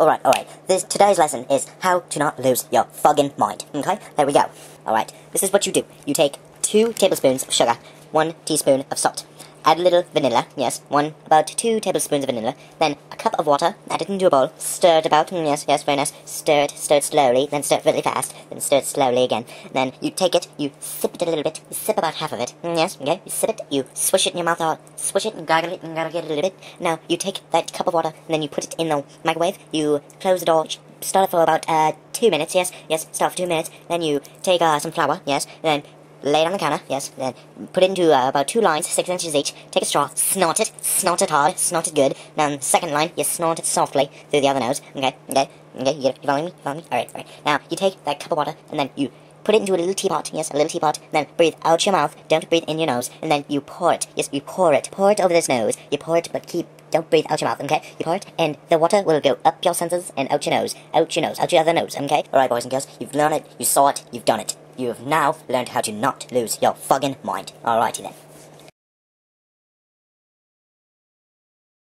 Alright, alright. This today's lesson is how to not lose your fucking mind. Okay? There we go. Alright. This is what you do. You take two tablespoons of sugar, one teaspoon of salt. Add a little vanilla, yes, one, about two tablespoons of vanilla, then a cup of water, add it into a bowl, stir it about, mm, yes, yes, very nice, stir it, stir it slowly, then stir it really fast, then stir it slowly again, then you take it, you sip it a little bit, you sip about half of it, mm, yes, okay, you sip it, you swish it in your mouth, or swish it and gargle it and gargle it a little bit, now you take that cup of water, and then you put it in the microwave, you close the door, start it for about, uh, two minutes, yes, yes, start for two minutes, then you take, uh, some flour, yes, then lay it on the counter, yes, then put it into uh, about two lines, six inches each, take a straw, snort it, snort it hard, snort it good, then second line, you snort it softly through the other nose, okay, okay, okay, you, you following me, you following me? Alright, alright, now, you take that cup of water, and then you put it into a little teapot, yes, a little teapot, then breathe out your mouth, don't breathe in your nose, and then you pour it, yes, you pour it, pour it over this nose, you pour it, but keep, don't breathe out your mouth, okay, you pour it, and the water will go up your senses and out your nose, out your nose, out your other nose, okay, alright boys and girls, you've learned it, you saw it, you've done it, you have now learned how to not lose your fucking mind, alrighty then.